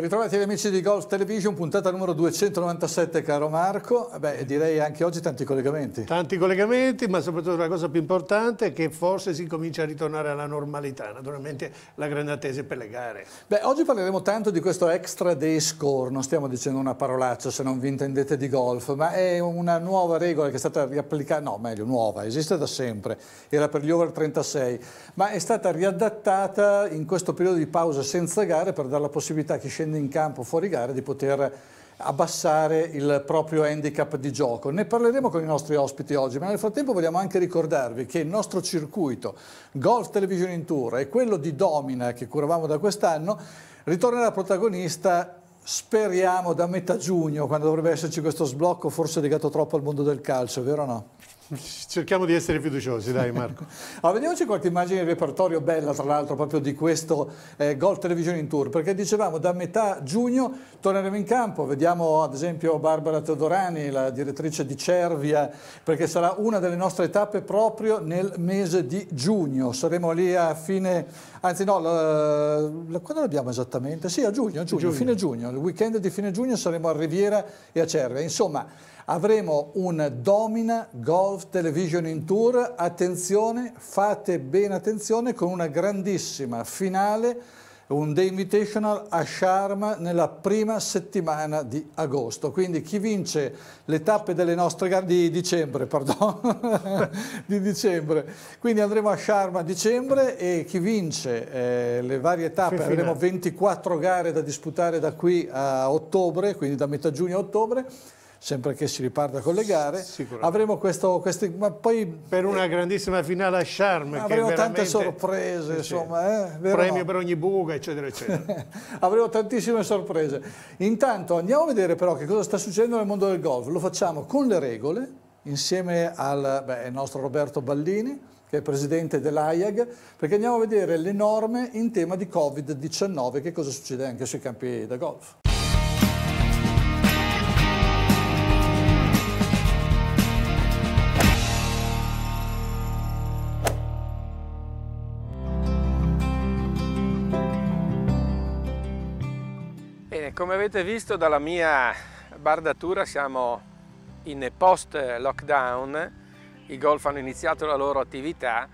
Ben ritrovati gli amici di Golf Television, puntata numero 297, caro Marco. Beh, direi anche oggi tanti collegamenti. Tanti collegamenti, ma soprattutto la cosa più importante è che forse si comincia a ritornare alla normalità, naturalmente la grande attesa per le gare. Beh, oggi parleremo tanto di questo extra day score, non stiamo dicendo una parolaccia se non vi intendete di golf, ma è una nuova regola che è stata riapplicata, no meglio nuova, esiste da sempre, era per gli over 36, ma è stata riadattata in questo periodo di pausa senza gare per dare la possibilità a chi scende in campo fuori gara di poter abbassare il proprio handicap di gioco. Ne parleremo con i nostri ospiti oggi, ma nel frattempo vogliamo anche ricordarvi che il nostro circuito Golf Television in Tour e quello di Domina che curavamo da quest'anno ritornerà protagonista speriamo da metà giugno, quando dovrebbe esserci questo sblocco forse legato troppo al mondo del calcio, vero o no? Cerchiamo di essere fiduciosi, dai Marco. allora, vediamoci qualche immagine di repertorio bella, tra l'altro, proprio di questo eh, Gol Television in Tour, perché dicevamo da metà giugno torneremo in campo, vediamo ad esempio Barbara Teodorani, la direttrice di Cervia, perché sarà una delle nostre tappe proprio nel mese di giugno, saremo lì a fine, anzi no, la, la, quando l'abbiamo esattamente? Sì, a giugno, a giugno, giugno, fine giugno, il weekend di fine giugno saremo a Riviera e a Cervia, insomma avremo un Domina Golf Television in Tour, attenzione, fate bene attenzione, con una grandissima finale, un Day Invitational a Sharma nella prima settimana di agosto. Quindi chi vince le tappe delle nostre gare di dicembre, perdono, di dicembre. Quindi andremo a Sharma a dicembre e chi vince eh, le varie tappe, avremo 24 gare da disputare da qui a ottobre, quindi da metà giugno a ottobre, sempre che si riparta con le gare. Avremo questo, questi, ma poi per una grandissima finale a Charme. Avremo tante sorprese, insomma. Eh, Premio no? per ogni buca, eccetera, eccetera. avremo tantissime sorprese. Intanto andiamo a vedere però che cosa sta succedendo nel mondo del golf. Lo facciamo con le regole, insieme al beh, nostro Roberto Ballini, che è presidente dell'AIAG, perché andiamo a vedere le norme in tema di Covid-19, che cosa succede anche sui campi da golf. Come avete visto dalla mia bardatura siamo in post lockdown, i golf hanno iniziato la loro attività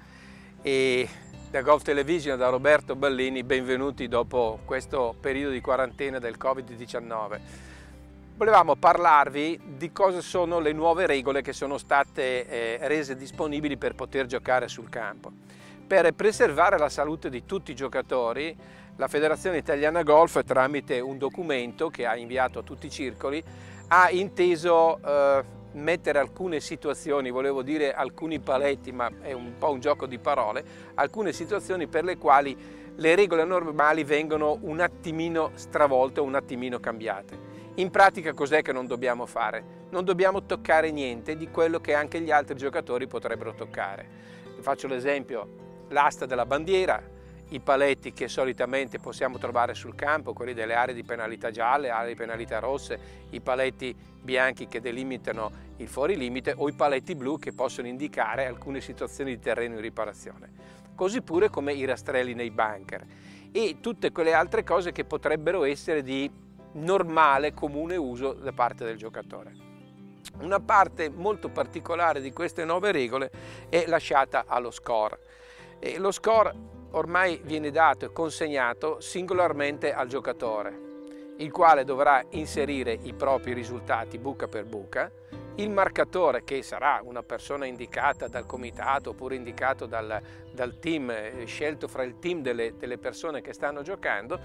e da Golf Television, da Roberto Ballini, benvenuti dopo questo periodo di quarantena del Covid-19. Volevamo parlarvi di cosa sono le nuove regole che sono state eh, rese disponibili per poter giocare sul campo. Per preservare la salute di tutti i giocatori, la Federazione Italiana Golf, tramite un documento che ha inviato a tutti i circoli, ha inteso eh, mettere alcune situazioni, volevo dire alcuni paletti, ma è un po' un gioco di parole, alcune situazioni per le quali le regole normali vengono un attimino stravolte, un attimino cambiate. In pratica cos'è che non dobbiamo fare? Non dobbiamo toccare niente di quello che anche gli altri giocatori potrebbero toccare. Faccio l'esempio, l'asta della bandiera, i paletti che solitamente possiamo trovare sul campo, quelli delle aree di penalità gialle, aree di penalità rosse, i paletti bianchi che delimitano il fuorilimite o i paletti blu che possono indicare alcune situazioni di terreno in riparazione. Così pure come i rastrelli nei bunker e tutte quelle altre cose che potrebbero essere di normale, comune uso da parte del giocatore. Una parte molto particolare di queste nuove regole è lasciata allo score. E lo score ormai viene dato e consegnato singolarmente al giocatore, il quale dovrà inserire i propri risultati buca per buca, il marcatore che sarà una persona indicata dal comitato oppure indicato dal, dal team, eh, scelto fra il team delle, delle persone che stanno giocando,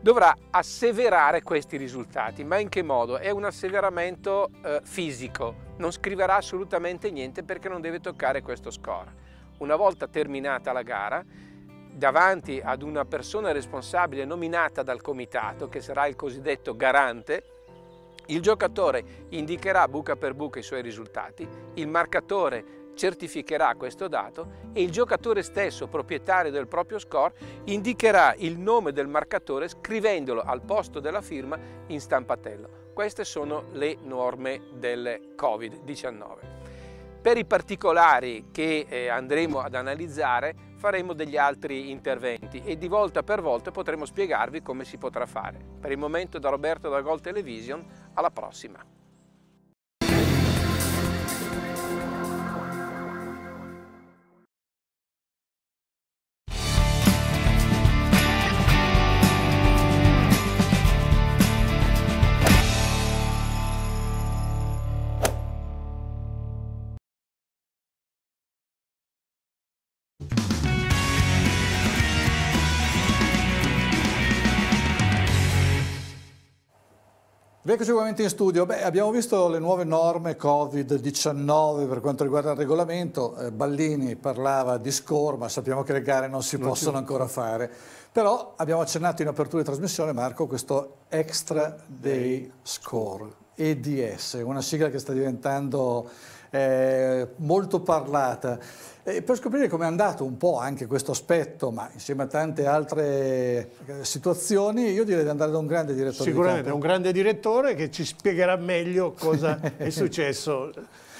dovrà asseverare questi risultati. Ma in che modo? È un asseveramento eh, fisico, non scriverà assolutamente niente perché non deve toccare questo score. Una volta terminata la gara, davanti ad una persona responsabile nominata dal comitato, che sarà il cosiddetto garante, il giocatore indicherà buca per buca i suoi risultati, il marcatore certificherà questo dato e il giocatore stesso, proprietario del proprio score, indicherà il nome del marcatore scrivendolo al posto della firma in stampatello. Queste sono le norme del Covid-19. Per i particolari che eh, andremo ad analizzare faremo degli altri interventi e di volta per volta potremo spiegarvi come si potrà fare. Per il momento da Roberto da Gol Television, alla prossima! Rieccoci nuovamente in studio. Beh, abbiamo visto le nuove norme Covid-19 per quanto riguarda il regolamento. Eh, Ballini parlava di score, ma sappiamo che le gare non si non possono ancora fare. Però abbiamo accennato in apertura di trasmissione, Marco, questo Extra Day Score, EDS, una sigla che sta diventando eh, molto parlata. E per scoprire come è andato un po' anche questo aspetto, ma insieme a tante altre eh, situazioni, io direi di andare da un grande direttore. Sicuramente, un grande direttore che ci spiegherà meglio cosa è successo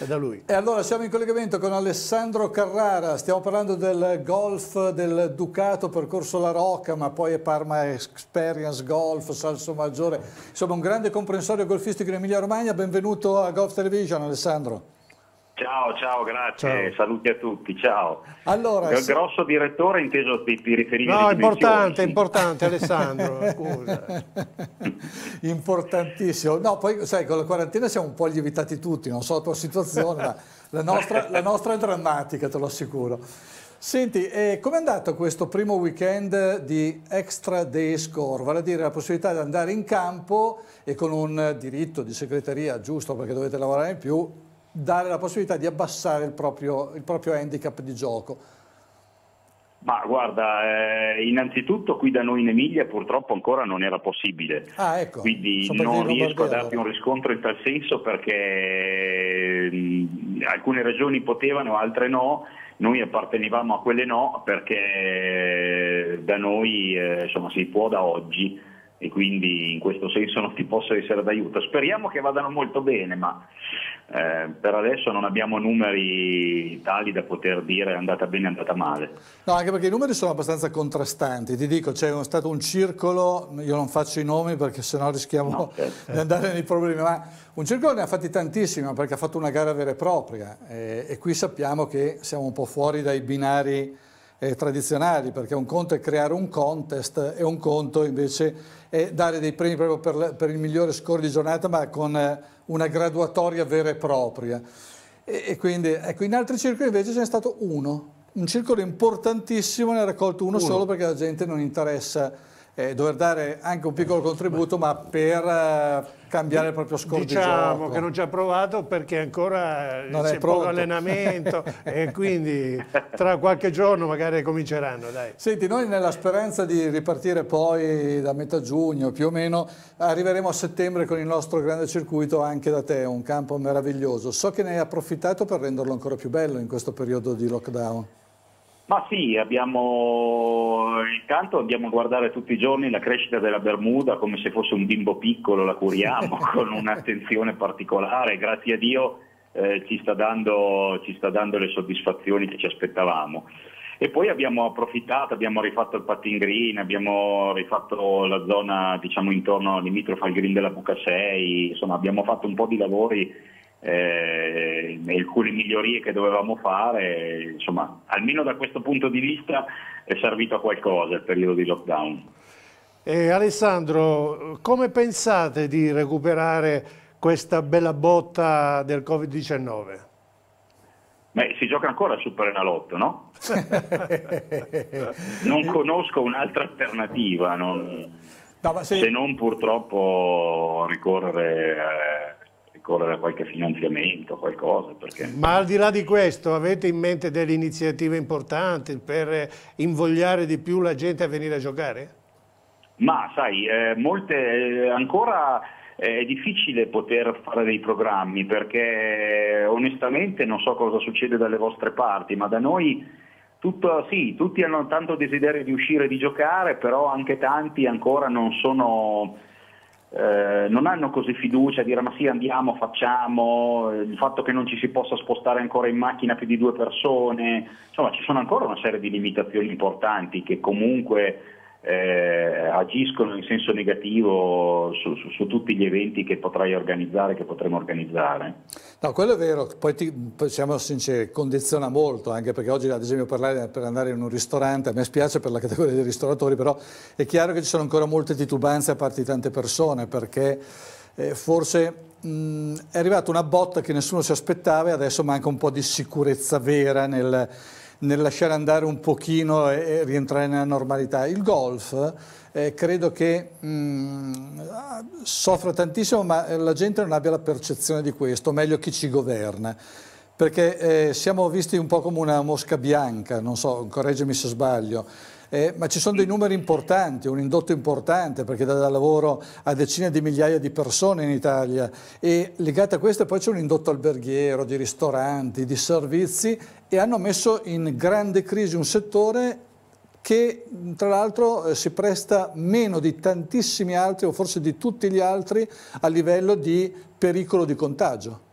da lui. E allora siamo in collegamento con Alessandro Carrara, stiamo parlando del golf del Ducato percorso La Rocca, ma poi è Parma Experience Golf, Salso Maggiore, insomma un grande comprensorio golfistico in Emilia Romagna, benvenuto a Golf Television Alessandro. Ciao, ciao, grazie, ciao. saluti a tutti, ciao. Allora, il se... grosso direttore inteso ti, ti riferivi No, importante, importante Alessandro, scusa. Importantissimo. No, poi sai, con la quarantena siamo un po' lievitati tutti, non so la tua situazione, ma la nostra, la nostra è drammatica, te lo assicuro. Senti, eh, com'è andato questo primo weekend di Extra Day Score? Vale a dire la possibilità di andare in campo e con un diritto di segreteria giusto perché dovete lavorare in più, dare la possibilità di abbassare il proprio, il proprio handicap di gioco? Ma guarda, eh, innanzitutto qui da noi in Emilia purtroppo ancora non era possibile, ah, ecco. quindi non riesco a darti un riscontro in tal senso perché mh, alcune regioni potevano, altre no, noi appartenevamo a quelle no perché da noi eh, insomma, si può da oggi e quindi in questo senso non ti posso essere d'aiuto. Speriamo che vadano molto bene, ma eh, per adesso non abbiamo numeri tali da poter dire è andata bene, è andata male. No, anche perché i numeri sono abbastanza contrastanti. Ti dico, c'è stato un circolo, io non faccio i nomi perché sennò rischiamo no, certo. di andare nei problemi, ma un circolo ne ha fatti tantissimi perché ha fatto una gara vera e propria e, e qui sappiamo che siamo un po' fuori dai binari eh, tradizionali, perché un conto è creare un contest e un conto invece è dare dei premi proprio per, per il migliore score di giornata, ma con eh, una graduatoria vera e propria. E, e quindi, ecco, in altri circoli invece ce n'è stato uno, un circolo importantissimo, ne ha raccolto uno, uno. solo perché la gente non interessa eh, dover dare anche un piccolo contributo, ma per eh, cambiare il proprio score diciamo che non ci ha provato perché ancora non c'è poco allenamento e quindi tra qualche giorno magari cominceranno. Dai. Senti, noi nella speranza di ripartire poi da metà giugno più o meno, arriveremo a settembre con il nostro grande circuito anche da te, un campo meraviglioso. So che ne hai approfittato per renderlo ancora più bello in questo periodo di lockdown. Ma sì, abbiamo, intanto andiamo a guardare tutti i giorni la crescita della Bermuda come se fosse un bimbo piccolo, la curiamo con un'attenzione particolare, grazie a Dio eh, ci, sta dando, ci, sta dando, le soddisfazioni che ci aspettavamo. E poi abbiamo approfittato, abbiamo rifatto il patting green, abbiamo rifatto la zona diciamo, intorno limitrofa al green della Buca 6, insomma abbiamo fatto un po' di lavori eh, alcune migliorie che dovevamo fare, insomma, almeno da questo punto di vista è servito a qualcosa il periodo di lockdown. Eh, Alessandro, come pensate di recuperare questa bella botta del Covid-19? Beh, si gioca ancora al Super Enalotto, no? non conosco un'altra alternativa, non, no, se... se... non purtroppo ricorrere eh, ricorrere a qualche finanziamento, qualcosa. Perché... Ma al di là di questo, avete in mente delle iniziative importanti per invogliare di più la gente a venire a giocare? Ma sai, eh, molte, eh, ancora eh, è difficile poter fare dei programmi perché onestamente non so cosa succede dalle vostre parti, ma da noi tutto, sì, tutti hanno tanto desiderio di uscire e di giocare, però anche tanti ancora non sono eh, non hanno così fiducia a dire ma sì andiamo, facciamo, il fatto che non ci si possa spostare ancora in macchina più di due persone, insomma ci sono ancora una serie di limitazioni importanti che comunque eh, agiscono in senso negativo su, su, su, tutti gli eventi che potrai organizzare, che potremo organizzare. No, quello è vero, poi, ti, siamo sinceri, condiziona molto, anche perché oggi ad esempio parlare per andare in un ristorante, a me spiace per la categoria dei ristoratori, però è chiaro che ci sono ancora molte titubanze a parte di tante persone, perché eh, forse mh, è arrivata una botta che nessuno si aspettava e adesso manca un po' di sicurezza vera nel nel lasciare andare un pochino e, rientrare nella normalità. Il golf eh, credo che mh, mm, soffra tantissimo, ma la gente non abbia la percezione di questo, meglio chi ci governa perché eh, siamo visti un po' come una mosca bianca, non so, correggimi se sbaglio, eh, ma ci sono dei numeri importanti, un indotto importante perché dà lavoro a decine di migliaia di persone in Italia e legate a questo poi c'è un indotto alberghiero, di ristoranti, di servizi e hanno messo in grande crisi un settore che tra l'altro eh, si presta meno di tantissimi altri o forse di tutti gli altri a livello di pericolo di contagio.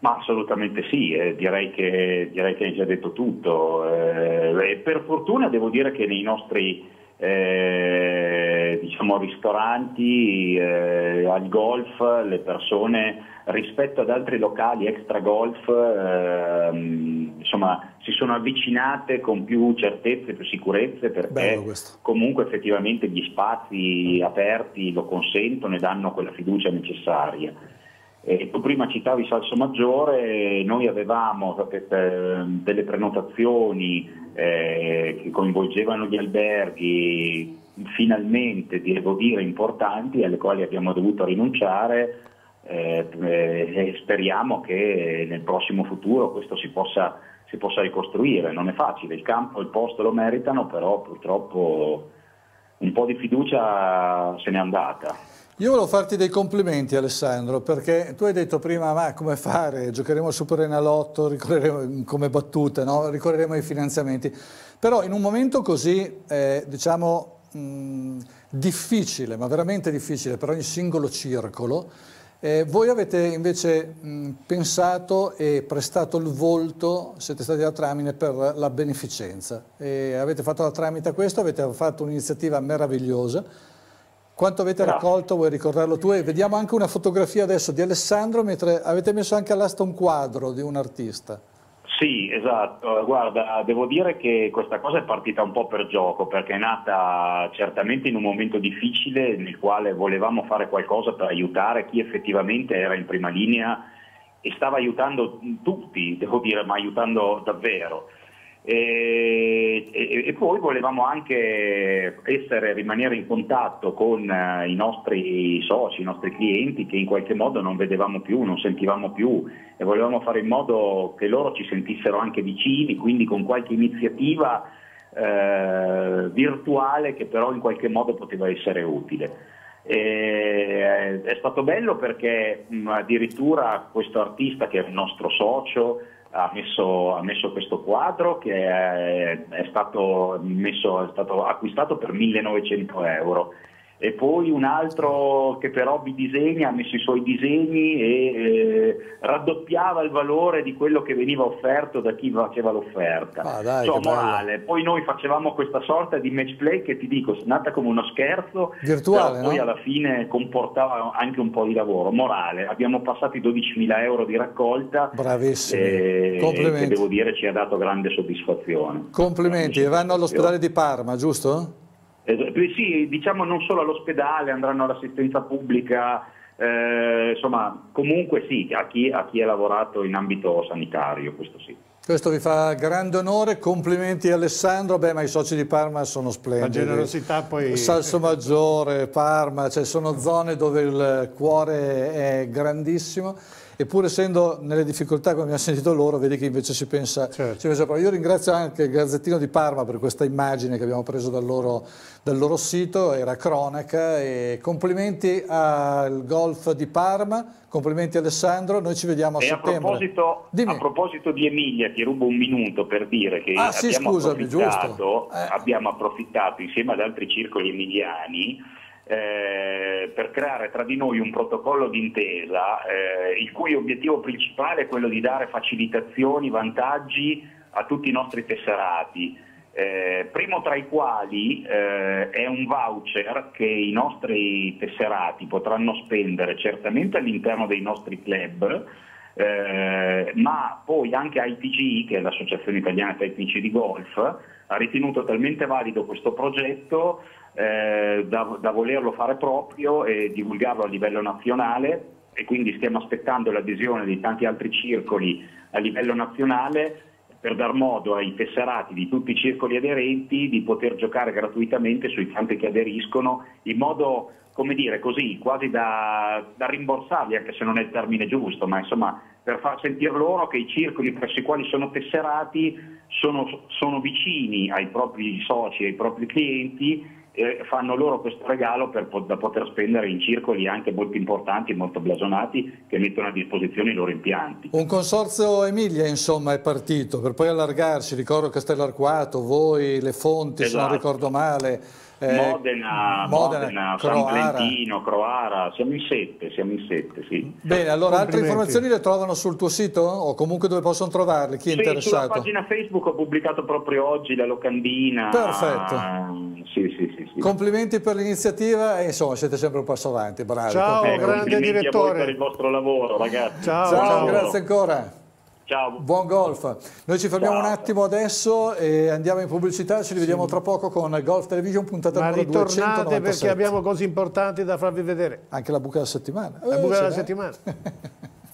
Ma assolutamente sì, eh, direi, che, direi, che, hai già detto tutto. Eh, per fortuna devo dire che nei nostri eh, diciamo, ristoranti, eh, al golf, le persone rispetto ad altri locali extra golf ehm, insomma, si sono avvicinate con più certezze, più sicurezze perché comunque effettivamente gli spazi aperti lo consentono e danno quella fiducia necessaria. Eh, tu prima citavi Salso Maggiore, noi avevamo eh, delle prenotazioni eh, che coinvolgevano gli alberghi, finalmente devo dire importanti, alle quali abbiamo dovuto rinunciare eh, eh, e speriamo che nel prossimo futuro questo si possa, si possa ricostruire. Non è facile, il campo e il posto lo meritano, però purtroppo un po' di fiducia se n'è andata. Io volevo farti dei complimenti Alessandro perché tu hai detto prima ma come fare, giocheremo al Super Enalotto, ricorreremo come battute, no? ricorreremo ai finanziamenti, però in un momento così eh, diciamo mh, difficile, ma veramente difficile per ogni singolo circolo, eh, voi avete invece mh, pensato e prestato il volto, siete stati la tramite per la beneficenza. E avete fatto la tramite a questo, avete fatto un'iniziativa meravigliosa quanto avete Grazie. raccolto, vuoi ricordarlo tu? E vediamo anche una fotografia adesso di Alessandro, mentre avete messo anche all'asta un quadro di un artista. Sì, esatto. Guarda, devo dire che questa cosa è partita un po' per gioco, perché è nata certamente in un momento difficile nel quale volevamo fare qualcosa per aiutare chi effettivamente era in prima linea e stava aiutando tutti, devo dire, ma aiutando davvero. E, e, e, poi volevamo anche essere, rimanere in contatto con eh, i nostri soci, i nostri clienti che in qualche modo non vedevamo più, non sentivamo più e volevamo fare in modo che loro ci sentissero anche vicini, quindi con qualche iniziativa eh, virtuale che però in qualche modo poteva essere utile. E, è stato bello perché mh, addirittura questo artista che è il nostro socio ha messo, ha messo, questo quadro che è, è, stato messo, è, stato acquistato per 1900 euro e poi un altro che per hobby disegna ha messo i suoi disegni e eh, raddoppiava il valore di quello che veniva offerto da chi faceva l'offerta. Ah, Insomma, morale. Poi noi facevamo questa sorta di match play che ti dico, è nata come uno scherzo, virtuale, poi no? alla fine comportava anche un po' di lavoro. Morale, abbiamo passato i 12.000 euro di raccolta. Bravissimo. Eh, Complimenti. Che devo dire ci ha dato grande soddisfazione. Complimenti, e vanno all'ospedale di Parma, giusto? Eh, sì, diciamo non solo all'ospedale, andranno all'assistenza pubblica, eh, insomma comunque sì, a chi, a chi ha lavorato in ambito sanitario, questo sì. Questo vi fa grande onore, complimenti Alessandro, beh ma i soci di Parma sono splendidi. La generosità poi... Salso Maggiore, Parma, cioè sono zone dove il cuore è grandissimo e pur essendo nelle difficoltà come abbiamo sentito loro, vedi che invece si pensa, certo. si pensa Io ringrazio anche il Gazzettino di Parma per questa immagine che abbiamo preso dal loro, dal loro sito, era cronaca e complimenti al Golf di Parma, complimenti Alessandro, noi ci vediamo a e settembre. A proposito, a proposito, di Emilia, ti rubo un minuto per dire che ah, sì, abbiamo, scusami, approfittato, eh. abbiamo approfittato insieme ad altri circoli emiliani eh, per creare tra di noi un protocollo d'intesa eh, il cui obiettivo principale è quello di dare facilitazioni, vantaggi a tutti i nostri tesserati. Eh, primo tra i quali eh, è un voucher che i nostri tesserati potranno spendere certamente all'interno dei nostri club, eh, ma poi anche IPG, che è l'Associazione Italiana Tecnici di Golf, ha ritenuto talmente valido questo progetto eh, da, da volerlo fare proprio e divulgarlo a livello nazionale e quindi stiamo aspettando l'adesione di tanti altri circoli a livello nazionale per dar modo ai tesserati di tutti i circoli aderenti di poter giocare gratuitamente sui campi che aderiscono in modo, come dire, così, quasi da, da rimborsarli, anche se non è il termine giusto, ma insomma per far sentire loro che i circoli presso i quali sono tesserati sono, sono vicini ai propri soci, ai propri clienti e fanno loro questo regalo per, da poter spendere in circoli anche molto importanti molto blasonati che mettono a disposizione i loro impianti. Un consorzio Emilia insomma è partito per poi allargarsi, ricordo Castellarquato, voi, le fonti esatto. se non esatto. ricordo male. Eh, Modena, Modena, Modena San Valentino, Croara, siamo in sette, siamo in sette, sì. Bene, allora altre informazioni le trovano sul tuo sito o comunque dove possono trovarle? Chi è sì, interessato? sulla pagina Facebook ho pubblicato proprio oggi la locandina. Perfetto. Sì, sì, sì, sì. Complimenti per l'iniziativa e insomma siete sempre un passo avanti, bravi. Ciao, grande direttore. per il vostro lavoro, ragazzi. Ciao, ciao, ciao. grazie ancora. Ciao. Buon golf. Noi ci fermiamo Ciao. un attimo adesso e andiamo in pubblicità, ci rivediamo sì. tra poco con Golf Television puntata Ma numero 297. Ma ritornate perché abbiamo cose importanti da farvi vedere. Anche la buca della settimana. La buca eh, della settimana.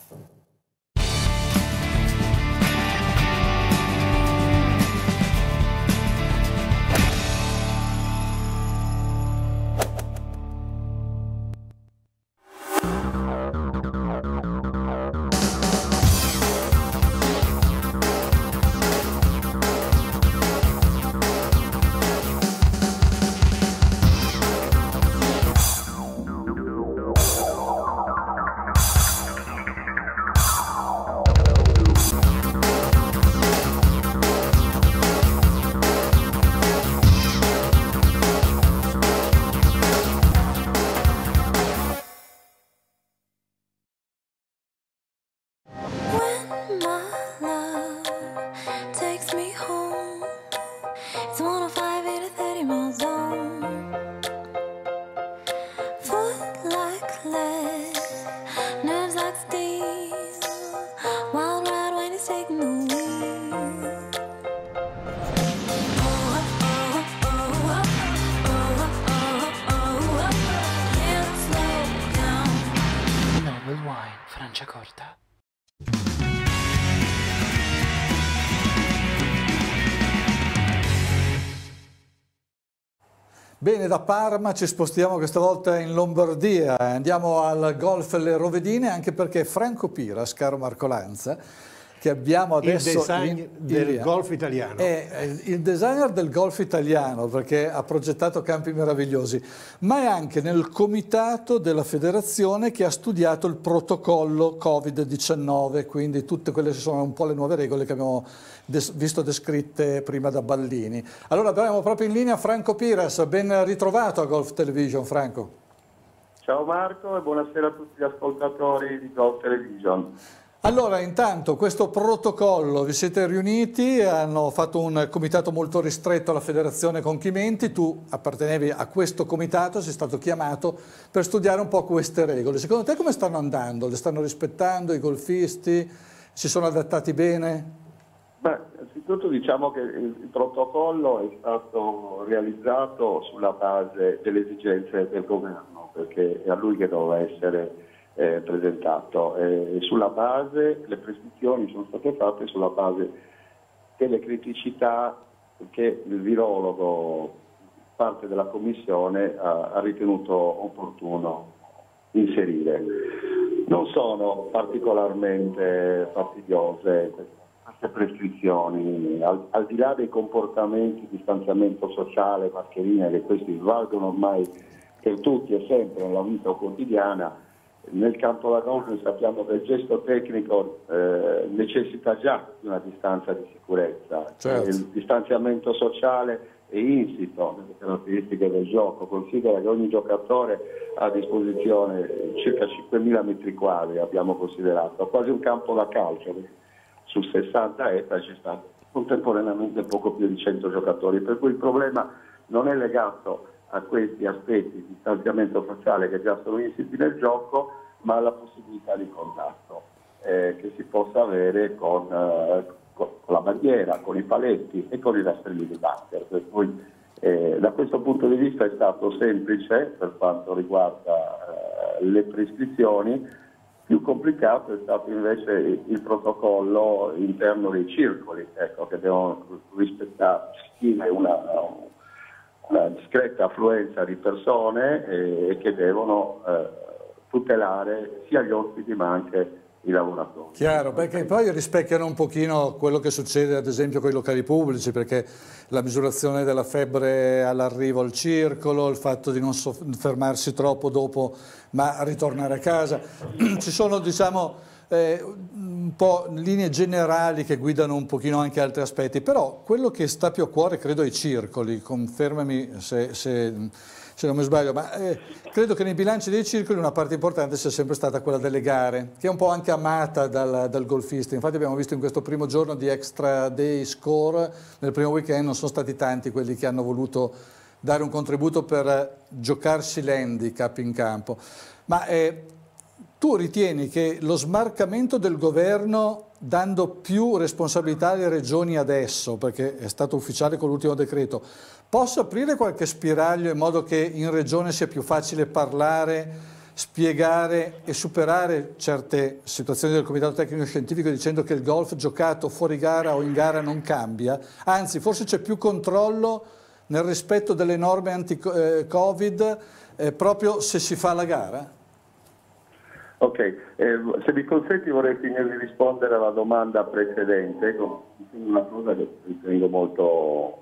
da Parma ci spostiamo questa volta in Lombardia, andiamo al Golf Le Rovedine anche perché Franco Piras, caro Marco Lanza, che abbiamo adesso... Il design in, del golf italiano. È il designer del golf italiano perché ha progettato campi meravigliosi, ma è anche nel comitato della federazione che ha studiato il protocollo Covid-19, quindi tutte quelle sono un po' le nuove regole che abbiamo des visto descritte prima da Ballini. Allora abbiamo proprio in linea Franco Piras, ben ritrovato a Golf Television Franco. Ciao Marco e buonasera a tutti gli ascoltatori di Golf Television. Allora, intanto questo protocollo, vi siete riuniti, hanno fatto un comitato molto ristretto alla Federazione Conchimenti, tu appartenevi a questo comitato, sei stato chiamato per studiare un po' queste regole. Secondo te come stanno andando? Le stanno rispettando i golfisti? Si sono adattati bene? Beh, innanzitutto diciamo che il protocollo è stato realizzato sulla base delle esigenze del governo, perché è a lui che doveva essere eh, presentato. E sulla base, le prescrizioni sono state fatte sulla base delle criticità che il virologo, parte della Commissione, ha, ha ritenuto opportuno inserire. Non sono particolarmente fastidiose queste prescrizioni, al, al, di là dei comportamenti, distanziamento sociale, mascherine, che questi valgono ormai per tutti e sempre nella vita quotidiana, nel campo da golf sappiamo che il gesto tecnico eh, necessita già di una distanza di sicurezza, certo. il distanziamento sociale è insito nelle caratteristiche del gioco, considera che ogni giocatore ha a disposizione circa 5.000 metri quadri, abbiamo considerato, quasi un campo da calcio, su 60 ettari ci sta contemporaneamente poco più di 100 giocatori, per cui il problema non è legato a questi aspetti di distanziamento facciale che già sono insiti nel gioco, ma alla possibilità di contatto eh, che si possa avere con, eh, con, la bandiera, con i paletti e con i rastrelli di bunker. Per cui eh, da questo punto di vista è stato semplice per quanto riguarda eh, le prescrizioni, più complicato è stato invece il protocollo interno dei circoli, ecco, che devono rispettare una, una discreta affluenza di persone e, e che devono eh, tutelare sia gli ospiti ma anche i lavoratori. Chiaro, perché poi rispecchiano un pochino quello che succede ad esempio con i locali pubblici, perché la misurazione della febbre all'arrivo al circolo, il fatto di non fermarsi troppo dopo ma ritornare a casa, ci sono diciamo eh, un po' linee generali che guidano un pochino anche altri aspetti, però quello che sta più a cuore credo ai circoli, confermami se, se se non mi sbaglio, ma eh, credo che nei bilanci dei circoli una parte importante sia sempre stata quella delle gare, che è un po' anche amata dal, dal golfista. Infatti abbiamo visto in questo primo giorno di extra day score, nel primo weekend non sono stati tanti quelli che hanno voluto dare un contributo per giocarsi l'handicap in campo. Ma eh, tu ritieni che lo smarcamento del governo dando più responsabilità alle regioni adesso, perché è stato ufficiale con l'ultimo decreto, possa aprire qualche spiraglio in modo che in regione sia più facile parlare, spiegare e superare certe situazioni del Comitato Tecnico Scientifico dicendo che il golf giocato fuori gara o in gara non cambia, anzi forse c'è più controllo nel rispetto delle norme anti-Covid eh, proprio se si fa la gara? Ok, eh, se mi consenti vorrei finire di rispondere alla domanda precedente, una cosa che ritengo molto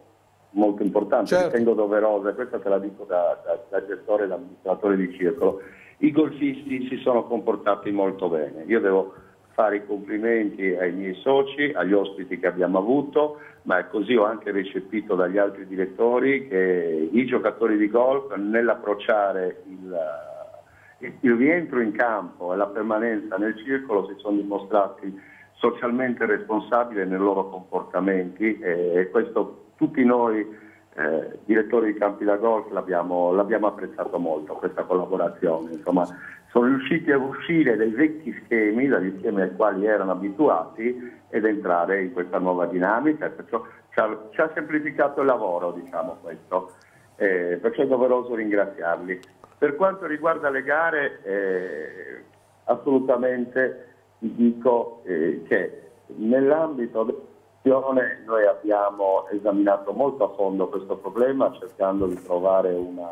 molto importante, certo. ritengo doverosa, e questa te la dico da, da, da gestore e da amministratore di circolo. I golfisti si sono comportati molto bene. Io devo fare i complimenti ai miei soci, agli ospiti che abbiamo avuto, ma così ho anche recepito dagli altri direttori che i giocatori di golf nell'approcciare il, il rientro in campo e la permanenza nel circolo si sono dimostrati socialmente responsabili nei loro comportamenti e questo tutti noi eh, direttori di campi da golf l'abbiamo, apprezzato molto questa collaborazione, insomma sono riusciti a uscire dai vecchi schemi, dagli schemi ai quali erano abituati ed entrare in questa nuova dinamica, perciò ci ha, ci ha semplificato il lavoro, diciamo questo, eh, perciò è doveroso ringraziarli. Per quanto riguarda le gare, eh, assolutamente ti dico eh, che nell'ambito noi abbiamo esaminato molto a fondo questo problema cercando di trovare una,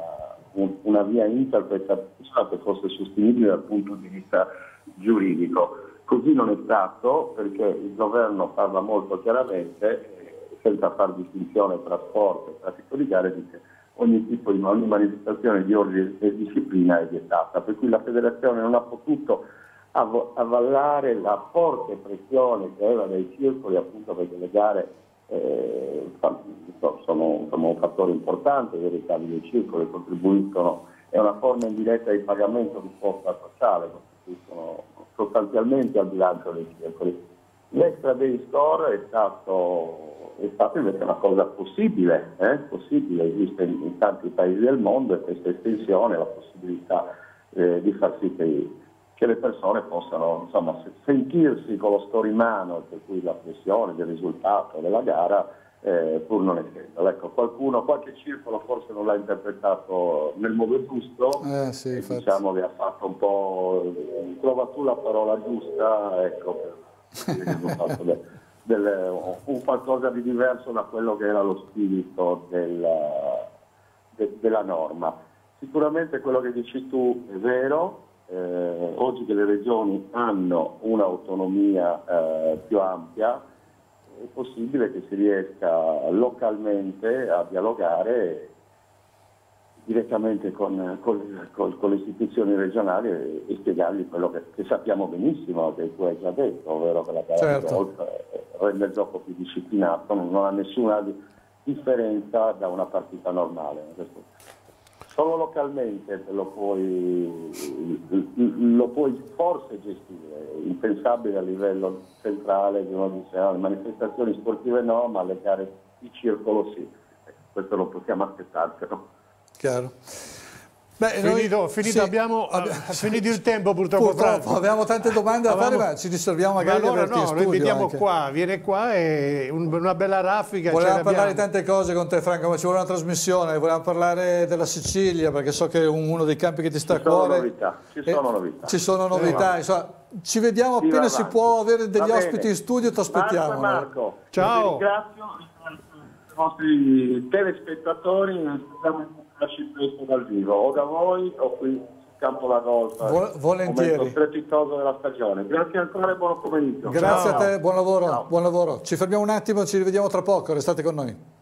un, una via interpretativa che fosse sostenibile dal punto di vista giuridico. Così non è stato perché il governo parla molto chiaramente, senza fare distinzione tra sport e traffico di gare, dice ogni tipo di ogni manifestazione di ordine e disciplina è vietata, per cui la federazione non ha potuto avvallare la forte pressione che aveva dai circoli appunto perché le gare eh, sono, sono, un fattore importante i cavi dei circoli, contribuiscono, è una forma indiretta di pagamento di posta sociale, contribuiscono sostanzialmente al bilancio dei circoli. L'extra day score è stato, è stato invece una cosa possibile, eh? possibile, esiste in, in, tanti paesi del mondo e questa estensione, la possibilità eh, di far sì che che le persone possano insomma, sentirsi con lo store in mano, per cui la pressione del risultato della gara, eh, pur non essendo. Ecco, qualcuno, qualche circolo forse non l'ha interpretato nel modo giusto, eh, sì, diciamo che ha fatto un po', trova tu la parola giusta, ecco, per, del, del, un qualcosa di diverso da quello che era lo spirito del, de, della norma. Sicuramente quello che dici tu è vero, eh, oggi che le regioni hanno un'autonomia eh, più ampia, è possibile che si riesca localmente a dialogare direttamente con, con, con, con le istituzioni regionali e, e spiegargli quello che, che, sappiamo benissimo, che tu hai già detto, ovvero che la gara certo. di rende il gioco più disciplinato, non, non ha nessuna differenza da una partita normale. Solo localmente lo puoi, lo puoi forse gestire, impensabile a livello centrale, uno dice no, le manifestazioni sportive no, ma le gare di circolo sì. Questo lo possiamo aspettarselo. Chiaro. Beh, finito, noi, finito sì, abbiamo, abbiamo finito il tempo purtroppo. Purtroppo abbiamo tante domande da fare, ma ci riserviamo magari ma allora no, noi vediamo qua, viene qua e un, una bella raffica. Volevamo parlare di tante cose con te Franco, ma ci vuole una trasmissione, volevamo parlare della Sicilia perché so che è uno dei campi che ti sta ci a cuore. Novità, ci sono novità. Ci sono novità, insomma, ci vediamo appena avanti. si può avere degli ospiti in studio, ti aspettiamo. Marco, Marco, ciao. Vi ringrazio i nostri telespettatori, questo dal vivo, o da voi o qui sul campo la golf. Vol volentieri. strepitoso della stagione. Grazie ancora e buon pomeriggio. Grazie Ciao. a te, buon lavoro, buon lavoro. Ci fermiamo un attimo, ci rivediamo tra poco, restate con noi.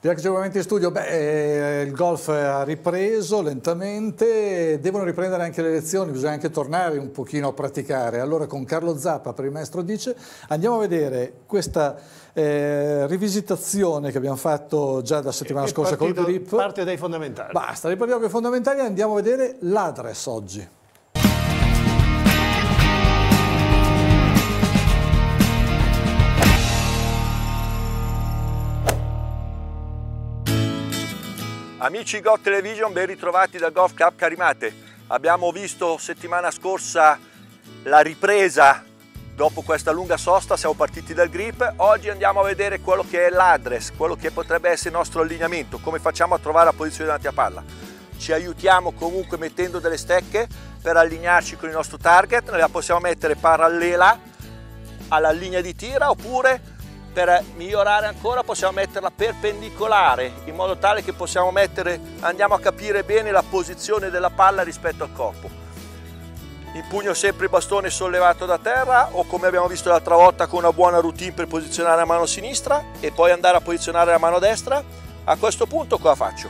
Rieccoci nuovamente in studio, Beh, eh, il golf ha ripreso lentamente, devono riprendere anche le lezioni, bisogna anche tornare un pochino a praticare. Allora con Carlo Zappa, per il maestro dice, andiamo a vedere questa eh, rivisitazione che abbiamo fatto già la settimana e scorsa col grip. Parte dai fondamentali. Basta, ripartiamo con i fondamentali e andiamo a vedere l'adress oggi. Amici Golf Television, ben ritrovati dal Golf Club Carimate. Abbiamo visto settimana scorsa la ripresa dopo questa lunga sosta, siamo partiti dal grip. Oggi andiamo a vedere quello che è l'address, quello che potrebbe essere il nostro allineamento, come facciamo a trovare la posizione davanti a palla. Ci aiutiamo comunque mettendo delle stecche per allinearci con il nostro target, noi la possiamo mettere parallela alla linea di tira oppure per migliorare ancora possiamo metterla perpendicolare in modo tale che possiamo mettere, andiamo a capire bene la posizione della palla rispetto al corpo. Impugno sempre il bastone sollevato da terra o come abbiamo visto l'altra volta con una buona routine per posizionare la mano sinistra e poi andare a posizionare la mano destra. A questo punto cosa faccio?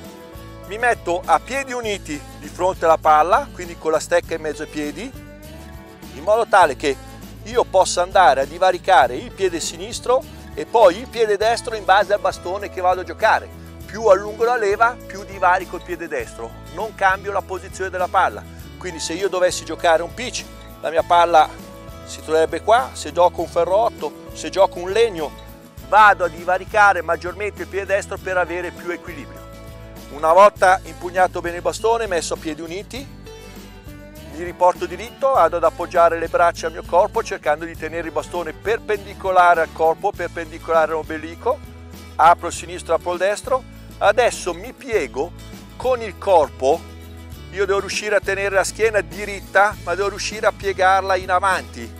Mi metto a piedi uniti di fronte alla palla, quindi con la stecca in mezzo ai piedi, in modo tale che io possa andare a divaricare il piede sinistro e poi il piede destro in base al bastone che vado a giocare. Più allungo la leva, più divarico il piede destro, non cambio la posizione della palla. Quindi se io dovessi giocare un pitch, la mia palla si troverebbe qua, se gioco un ferrotto, se gioco un legno, vado a divaricare maggiormente il piede destro per avere più equilibrio. Una volta impugnato bene il bastone, messo a piedi uniti, mi riporto diritto, vado ad appoggiare le braccia al mio corpo cercando di tenere il bastone perpendicolare al corpo, perpendicolare all'ombelico, apro il sinistro, apro il destro, adesso mi piego con il corpo, io devo riuscire a tenere la schiena diritta, ma devo riuscire a piegarla in avanti,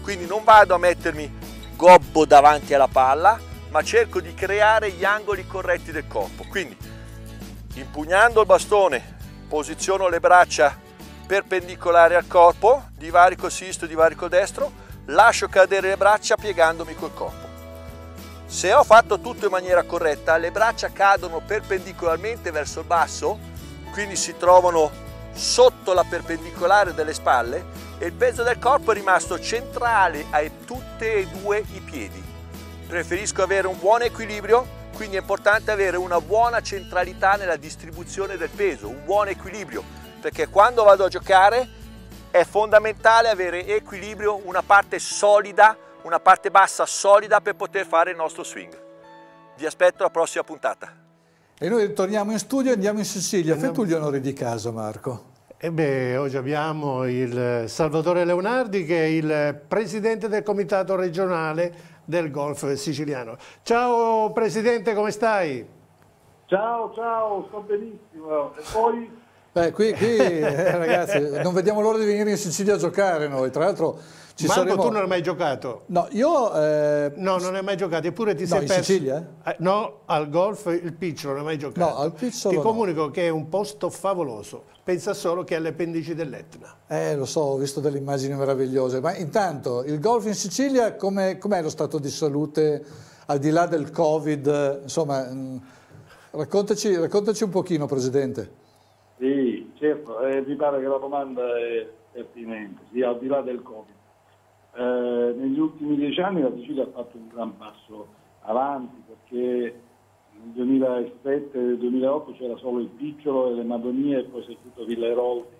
quindi non vado a mettermi gobbo davanti alla palla, ma cerco di creare gli angoli corretti del corpo, quindi impugnando il bastone posiziono le braccia perpendicolare al corpo, divarico sinistro, divarico destro, lascio cadere le braccia piegandomi col corpo. Se ho fatto tutto in maniera corretta, le braccia cadono perpendicolarmente verso il basso, quindi si trovano sotto la perpendicolare delle spalle e il peso del corpo è rimasto centrale a tutti e due i piedi. Preferisco avere un buon equilibrio, quindi è importante avere una buona centralità nella distribuzione del peso, un buon equilibrio perché quando vado a giocare è fondamentale avere equilibrio, una parte solida, una parte bassa solida per poter fare il nostro swing. Vi aspetto alla prossima puntata. E noi torniamo in studio e andiamo in Sicilia. Fai tu gli onori di casa, Marco. E beh, oggi abbiamo il Salvatore Leonardi che è il presidente del comitato regionale del golf siciliano. Ciao Presidente, come stai? Ciao, ciao, sto benissimo. E poi Beh, qui, qui eh, ragazzi, non vediamo l'ora di venire in Sicilia a giocare noi. Tra l'altro ci Marco, saremo... tu non hai mai giocato? No, io... Eh... No, non hai mai giocato, eppure ti no, sei in perso... Sicilia? Eh, no, al golf il picciolo non hai mai giocato. No, al picciolo Ti no. comunico che è un posto favoloso. Pensa solo che alle pendici dell'Etna. Eh, lo so, ho visto delle immagini meravigliose. Ma intanto, il golf in Sicilia, com'è, com'è lo stato di salute al di là del Covid? Insomma, mh, raccontaci, raccontaci un pochino, Presidente. Sì, certo, eh, mi pare che la domanda è pertinente, sì, al di là del Covid. Eh, negli ultimi dieci anni la Sicilia ha fatto un gran passo avanti perché nel 2007 e nel 2008 c'era solo il Picciolo e le Madonie e poi si è chiuso Villeroldi,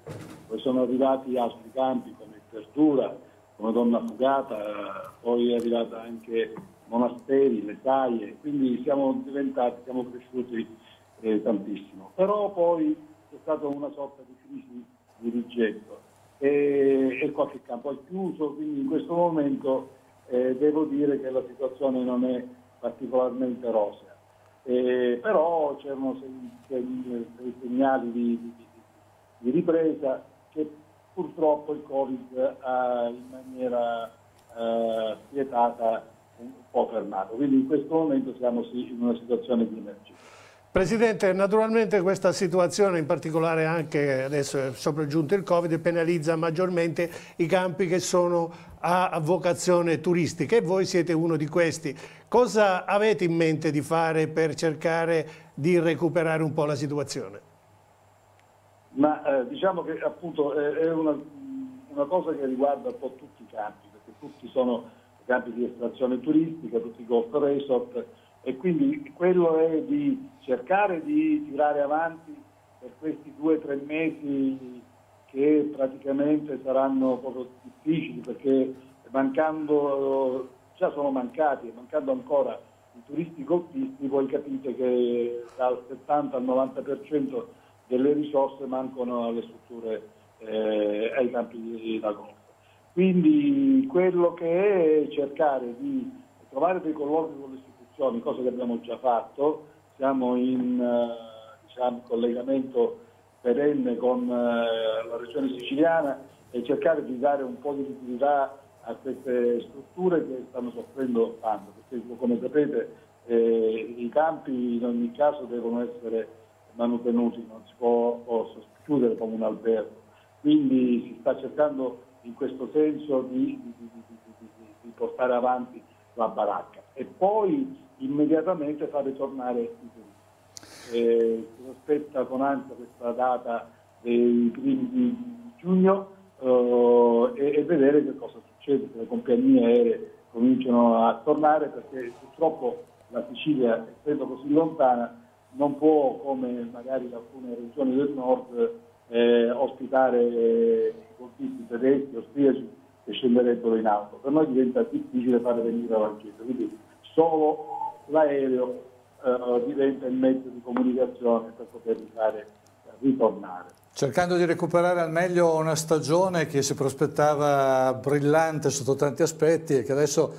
poi sono arrivati altri campi come Tertura, come Donna Fugata, poi è arrivata anche Monasteri, Le Saie, quindi siamo diventati, siamo cresciuti eh, tantissimo. Però poi c'è stata una sorta di crisi di rigetto e, e qualche campo è chiuso, quindi in questo momento eh, devo dire che la situazione non è particolarmente rosea. Eh, però c'erano dei segnali di, di, di, ripresa che purtroppo il Covid ha in maniera eh, spietata un po' fermato. Quindi in questo momento siamo sì, in una situazione di emergenza. Presidente, naturalmente questa situazione, in particolare anche adesso è sopraggiunto il Covid, penalizza maggiormente i campi che sono a vocazione turistica e voi siete uno di questi. Cosa avete in mente di fare per cercare di recuperare un po' la situazione? Ma eh, diciamo che appunto è una, una, cosa che riguarda un po' tutti i campi, perché tutti sono campi di estrazione turistica, tutti i golf resort e quindi quello è di cercare di tirare avanti per questi due o tre mesi che praticamente saranno proprio difficili perché mancando, già sono mancati, mancando ancora i turisti golfisti, voi capite che dal 70 al 90% delle risorse mancano alle strutture, eh, ai campi da golf. Quindi quello che è cercare di trovare dei colloqui con le istituzioni, cosa che abbiamo già fatto, siamo in diciamo, collegamento perenne con la regione siciliana e cercare di dare un po' di liquidità a queste strutture che stanno soffrendo tanto, perché come sapete eh, i campi in ogni caso devono essere manutenuti, non si può, può chiudere come un albergo. Quindi si sta cercando in questo senso di, di, di, di portare avanti la baracca e poi immediatamente far ritornare i turisti. Eh, si aspetta con ansia questa data dei primi di giugno eh, e, vedere che cosa succede, se le compagnie aeree cominciano a tornare perché purtroppo la Sicilia, essendo così lontana, non può, come magari alcune regioni del nord, eh, ospitare i golfisti tedeschi, austriaci che scenderebbero in auto. Per noi diventa difficile fare venire la gente, quindi solo l'aereo eh, diventa il mezzo di comunicazione per poterli fare ritornare. Cercando di recuperare al meglio una stagione che si prospettava brillante sotto tanti aspetti e che adesso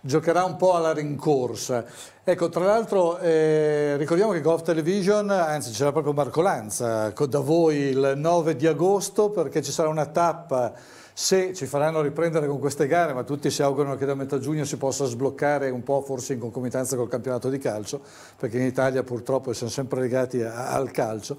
giocherà un po' alla rincorsa. Ecco, tra l'altro eh, ricordiamo che Golf Television, anzi c'era proprio Marco Lanza da voi il 9 di agosto perché ci sarà una tappa se ci faranno riprendere con queste gare, ma tutti si augurano che da metà giugno si possa sbloccare un po' forse in concomitanza col campionato di calcio, perché in Italia purtroppo siamo sempre legati a, al calcio.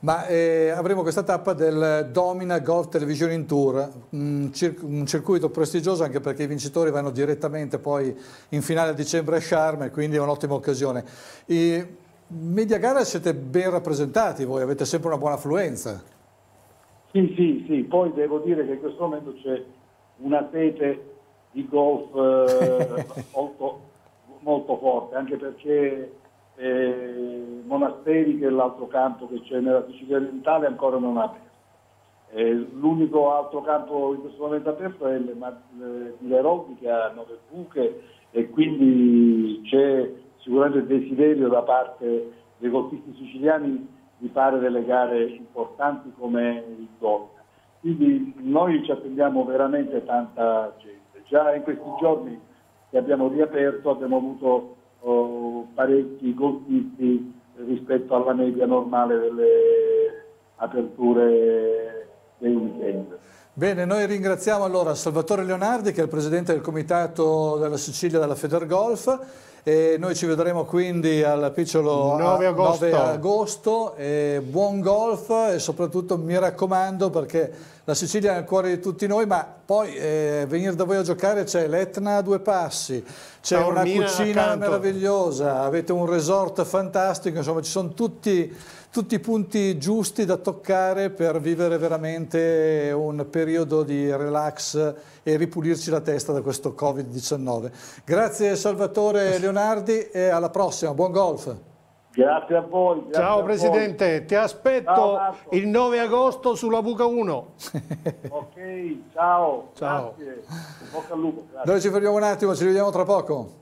Ma eh, avremo questa tappa del Domina Golf Television in Tour, un, cir un, circuito prestigioso anche perché i vincitori vanno direttamente poi in finale a dicembre a Sharm e quindi è un'ottima occasione. I media gara siete ben rappresentati voi, avete sempre una buona affluenza. Sì, sì, sì, poi devo dire che in questo momento c'è una sete di golf eh, molto, molto forte, anche perché eh, Monasteri, che è l'altro campo che c'è nella Sicilia orientale, ancora non ha aperto. Eh, l'unico altro campo in questo momento aperto è il Leroldi che ha nove buche e quindi c'è sicuramente desiderio da parte dei golfisti siciliani di fare delle gare importanti come il golf. Quindi noi ci attendiamo veramente tanta gente. Già in questi giorni che abbiamo riaperto abbiamo avuto oh, parecchi golfisti rispetto alla media normale delle aperture dei weekend. Bene, noi ringraziamo allora Salvatore Leonardi che è il presidente del comitato della Sicilia della Federgolf e noi ci vedremo quindi al Picciolo 9 agosto, 9 agosto buon golf e soprattutto mi raccomando perché la Sicilia è nel cuore di tutti noi ma poi eh, venire da voi a giocare c'è l'Etna a due passi, c'è una cucina accanto. meravigliosa, avete un resort fantastico, insomma ci sono tutti tutti i punti giusti da toccare per vivere veramente un periodo di relax e ripulirci la testa da questo Covid-19. Grazie Salvatore Leonardi e alla prossima, buon golf! Grazie a voi. Grazie ciao a Presidente, voi. ti aspetto ciao, il 9 agosto sulla Buca 1. ok, ciao. Ciao. Grazie. Bocca al lupo. Grazie. Noi ci fermiamo un attimo, ci vediamo tra poco.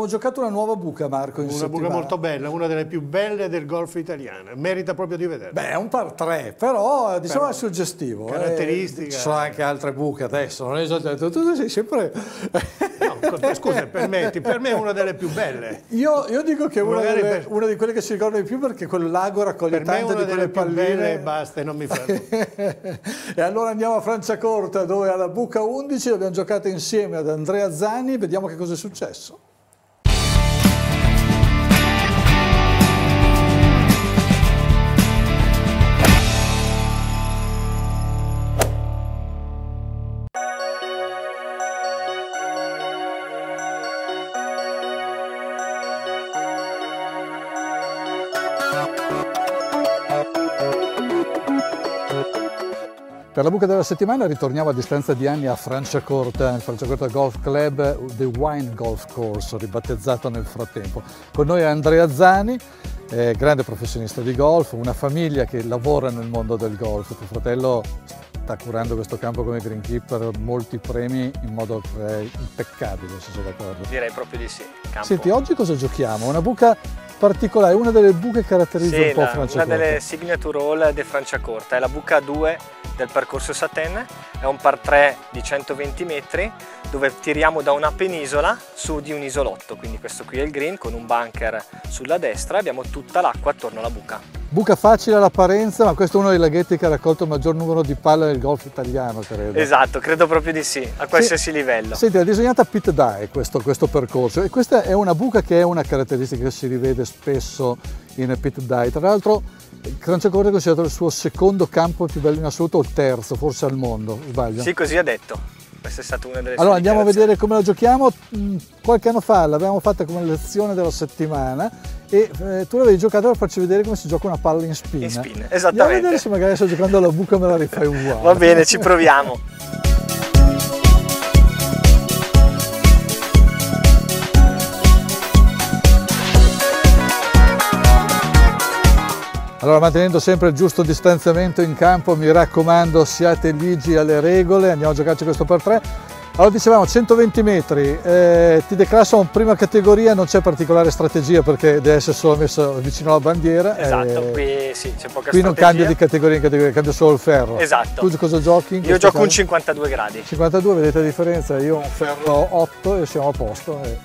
Abbiamo giocato una nuova buca, Marco. una settimana. buca molto bella, una delle più belle del golf italiano. Merita proprio di vedere. Beh, è un par tre, però diciamo però, è suggestivo. Eh. Caratteristica. Eh, ci sono anche altre buche adesso, non è esagerato. Tu sei sempre. No, scusa, permetti, per me è una delle più belle. Io, io dico che è una, delle, per... una, di quelle che si ricorda di più perché quel lago raccoglie tante di quelle palline. e basta, e non mi fermo. e allora andiamo a Franciacorta dove alla buca 11 abbiamo giocato insieme ad Andrea Zani, vediamo che cosa è successo. Per la buca della settimana ritorniamo a distanza di anni a Franciacorta, il Franciacorta Golf Club, The Wine Golf Course, ribattezzato nel frattempo. Con noi Andrea Zani, eh, grande professionista di golf, una famiglia che lavora nel mondo del golf. Tuo fratello sta curando questo campo come greenkeeper, molti premi in modo impeccabile, se sei d'accordo. Direi proprio di sì. Campo. Senti, oggi cosa giochiamo? Una buca particolare, una delle buche che caratterizza sì, un po' la, Franciacorta. Una delle signature hall di Franciacorta, è la buca 2 del percorso Saten, è un par 3 di 120 metri dove tiriamo da una penisola su di un isolotto, quindi questo qui è il green con un bunker sulla destra e abbiamo tutta l'acqua attorno alla buca. Buca facile all'apparenza, ma questo è uno dei laghetti che ha raccolto il maggior numero di palle nel golf italiano, credo. Esatto, credo proprio di sì, a qualsiasi sì. livello. Senti, ha disegnato Pit Dye questo, questo, percorso e questa è una buca che è una caratteristica che si rivede spesso in Pit Dye. Tra l'altro Franciacorta è considerato il suo secondo campo più bello in assoluto o il terzo, forse al mondo, sbaglio? Sì, così ha detto. Questa è stata una delle Allora andiamo a vedere come la giochiamo. Mm, qualche anno fa l'abbiamo fatta come lezione della settimana e eh, tu l'avevi giocata per farci vedere come si gioca una palla in spin. In spin, esattamente. Andiamo a vedere se magari sto giocando alla buca me la rifai uguale. Va bene, ci proviamo. Allora mantenendo sempre il giusto distanziamento in campo, mi raccomando siate ligi alle regole, andiamo a giocarci questo per tre. Allora dicevamo 120 metri, eh, ti declassano prima categoria, non c'è particolare strategia perché deve essere solo messo vicino alla bandiera. Esatto, eh, qui sì, c'è poca qui strategia. non cambia di categoria in categoria, cambia solo il ferro. Esatto. Tu cosa giochi? Io gioco caso? un 52 gradi. 52, vedete la differenza? Io un ferro 8 e siamo a posto. E,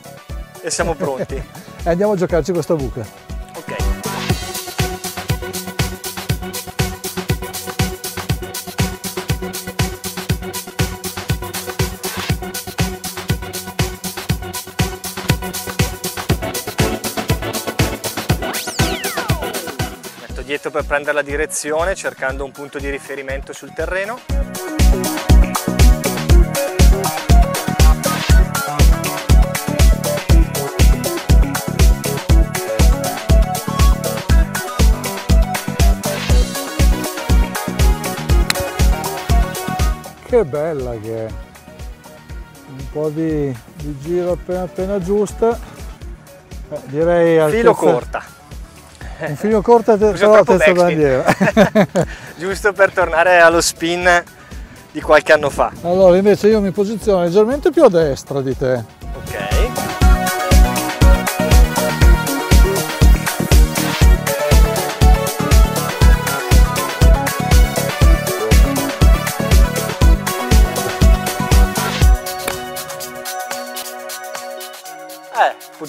e siamo pronti. e andiamo a giocarci questa buca. Dietro per prendere la direzione cercando un punto di riferimento sul terreno. Che bella che è! Un po' di, di giro appena appena giusta. Eh, direi altezza... Filo corta un filo corto però terza bandiera. Giusto per tornare allo spin di qualche anno fa. Allora invece io mi posiziono leggermente più a destra di te.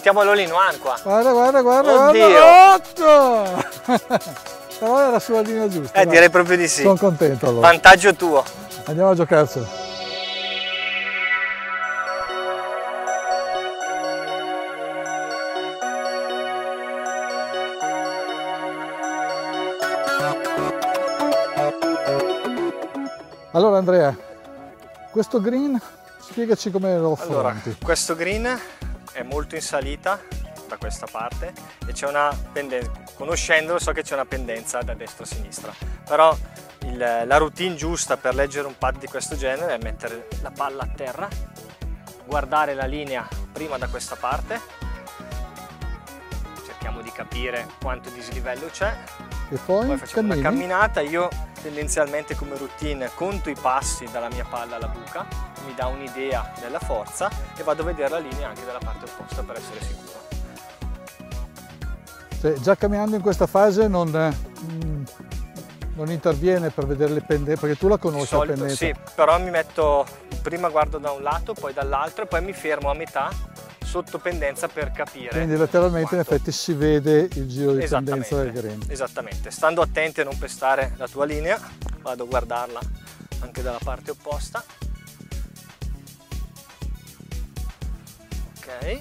Mettiamo l'all one qua. Guarda, guarda, guarda, Oddio. guarda. Otto! Però era sulla linea giusta. Eh, direi proprio di sì. Sono contento allora. Vantaggio tuo. Andiamo a giocarselo. Allora Andrea, questo green, spiegaci come lo Allora, affronti. questo green è molto in salita da questa parte e c'è una pendenza, conoscendolo so che c'è una pendenza da destra a sinistra, però il- la routine giusta per leggere un pad di questo genere è mettere la palla a terra, guardare la linea prima da questa parte, cerchiamo di capire quanto dislivello c'è, e poi, poi facciamo cammini. una camminata, io tendenzialmente come routine conto i passi dalla mia palla alla buca, mi dà un'idea della forza e vado a vedere la linea anche dalla parte opposta per essere sicuro. Cioè, già camminando in questa fase non, mm, non interviene per vedere le pendenze, perché tu la conosci la solito pendenza. sì, però mi metto, prima guardo da un lato, poi dall'altro e poi mi fermo a metà sotto pendenza per capire. Quindi letteralmente in quanto. effetti si vede il giro di pendenza del green. esattamente. Stando attenti a non pestare la tua linea, vado a guardarla anche dalla parte opposta. Ok.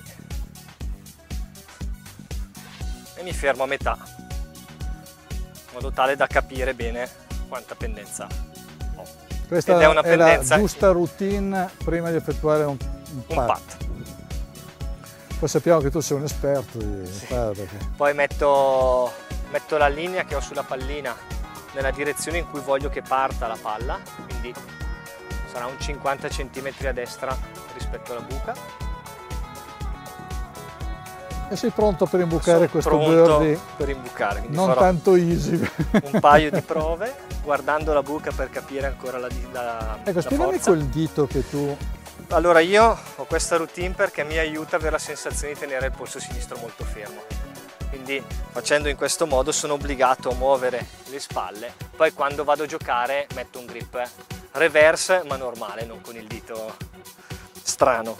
E mi fermo a metà, in modo tale da capire bene quanta pendenza ho. Questa Ed è una la pendenza- giusta routine prima di effettuare un, un Un putt. pat. Poi sappiamo che tu sei un esperto di putt, perché Poi metto, metto la linea che ho sulla pallina nella direzione in cui voglio che parta la palla, quindi sarà un 50 cm a destra rispetto alla buca. E sei pronto per imbucare Sono questo birdie per imbucare, non tanto easy. un paio di prove guardando la buca per capire ancora la, la, ecco, la spiegami forza. quel dito che tu... Allora io ho questa routine perché mi aiuta ad avere la sensazione di tenere il polso sinistro molto fermo. Quindi facendo in questo modo sono obbligato a muovere le spalle, poi quando vado a giocare metto un grip reverse ma normale, non con il dito strano.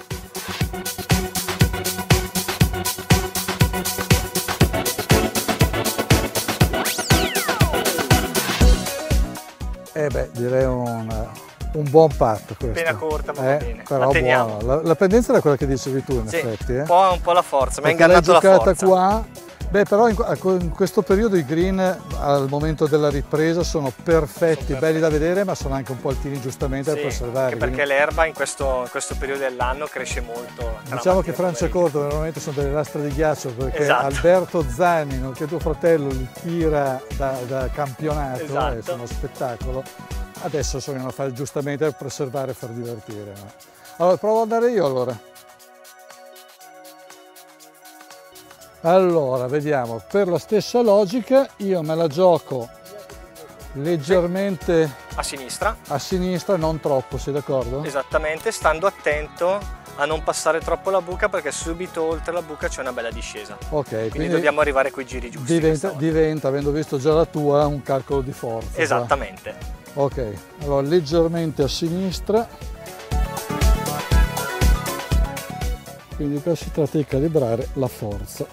Eh beh, direi un, un buon putt questo. Appena corta, ma va Eh, bene. Però buono. La, la pendenza era quella che dicevi tu in Sì, effetti. Eh? un, po', un po' la forza, mi ha ingannato la giocata forza. qua. Beh, però in, in questo periodo i green al momento della ripresa sono perfetti, Sono belli da vedere, ma sono anche un po' altini giustamente da Sì, preservare. anche perché l'erba in questo, in questo periodo dell'anno cresce molto. Diciamo che e Franciacorta normalmente sono delle lastre di ghiaccio perché Esatto. Alberto Zanni, nonché tuo fratello, li tira da, da campionato Esatto. e sono spettacolo. Adesso sono a fare giustamente per preservare e far divertire. no? Allora provo ad andare io allora. Allora, vediamo, per la stessa logica io me la gioco leggermente A sinistra, a sinistra, non troppo, sei d'accordo? esattamente, stando attento a non passare troppo la buca perché subito oltre la buca c'è una bella discesa. Ok, Quindi, quindi dobbiamo arrivare coi giri giusti. diventa, diventa, avendo visto già la tua, un calcolo di forza. Esattamente. Ok, allora leggermente a sinistra. Quindi qua si tratta di calibrare la forza.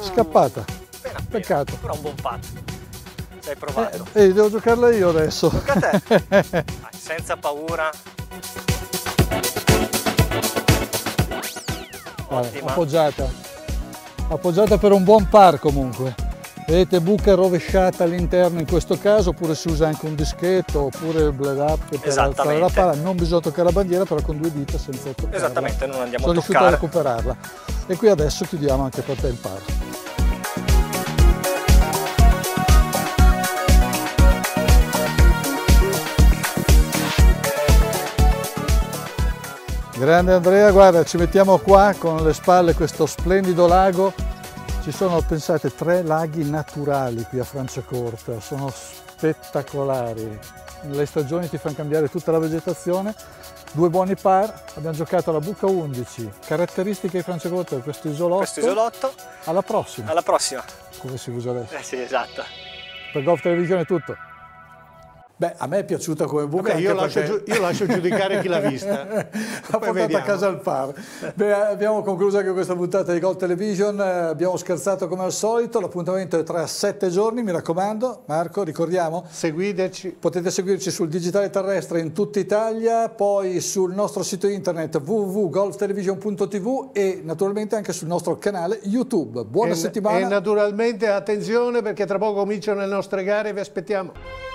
Scappata, appena. peccato. Però un buon pat. Hai provato. Eh, eh, devo giocarla io adesso. Tocca a te. Vai, senza paura. Ottima. appoggiata. Appoggiata per un buon par comunque. Vedete buca rovesciata all'interno in questo caso, oppure si usa anche un dischetto, oppure il blade up per alzare la palla. Non bisogna toccare la bandiera, però con due dita senza toccarla. Esattamente, non andiamo Sono a riuscito a toccare. recuperarla. E qui adesso chiudiamo anche per te il par. Grande Andrea, guarda, ci mettiamo qua con alle spalle questo splendido lago. Ci sono, pensate, tre laghi naturali qui a Franciacorta, sono spettacolari. Le stagioni ti fanno cambiare tutta la vegetazione. Due buoni par, abbiamo giocato alla buca 11, caratteristiche di Franciacorta di questo isolotto. Questo isolotto. Alla prossima, Alla prossima. come si usa adesso. Eh sì, esatto. Per Golf Televisione è tutto. Beh, a me è piaciuta come buca. Vabbè, io, lascio, perché... io, lascio, giudicare chi l'ha vista. ha portato a casa al par. Beh, abbiamo concluso anche questa puntata di Gol Television. Abbiamo scherzato come al solito. L'appuntamento è tra sette giorni, mi raccomando. Marco, ricordiamo. Seguiteci. Potete seguirci sul digitale terrestre in tutta Italia, poi sul nostro sito internet www.golftelevision.tv e naturalmente anche sul nostro canale YouTube. Buona e, settimana. E naturalmente attenzione perché tra poco cominciano le nostre gare, vi aspettiamo.